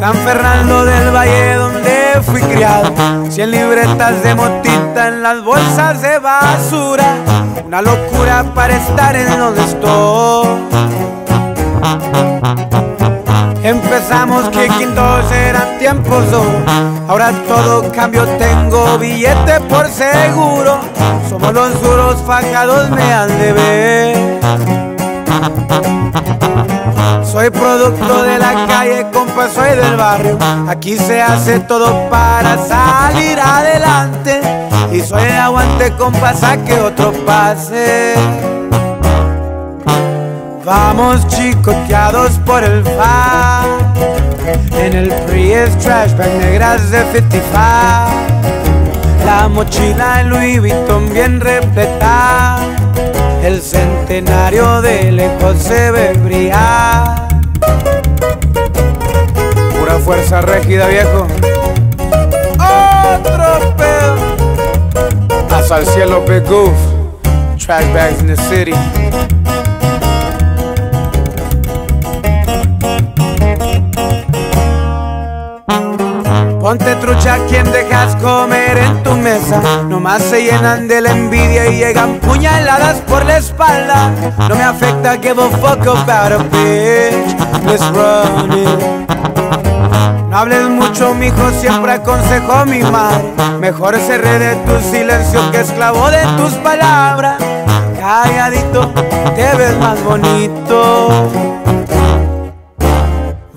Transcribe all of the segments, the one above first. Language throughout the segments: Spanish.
San Fernando del Valle donde fui criado. Cien libretas de motita en las bolsas de basura. Una locura para estar en donde estoy. Empezamos kicking dos eran tiempos Ahora todo cambio, tengo billete por seguro. Somos los duros fajados, me han de ver. Soy producto de la calle, compa, soy del barrio. Aquí se hace todo para salir adelante. Y soy el aguante, compa, que otro pase. Vamos chicoteados por el fa En el Prius trash bag negras de 55 La mochila Louis Vuitton bien repleta El centenario de lejos se ve brillar fuerza rígida viejo Otro pedo Hasta el cielo big goof Trash bags in the city Ponte trucha quien dejas comer en tu mesa. Nomás se llenan de la envidia y llegan puñaladas por la espalda. No me afecta, give a fuck about a bitch. Let's run it. Hables mucho, mijo, siempre aconsejo mi madre. Mejor se de tu silencio que esclavo de tus palabras. Calladito, te ves más bonito.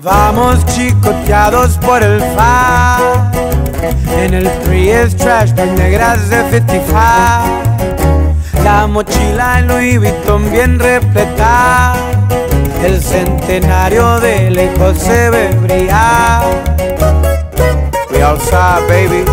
Vamos chicoteados por el fa En el Prius trash bag negras de 55 La mochila en Louis Vuitton bien repleta el centenario de lejos se ve brillar. We baby.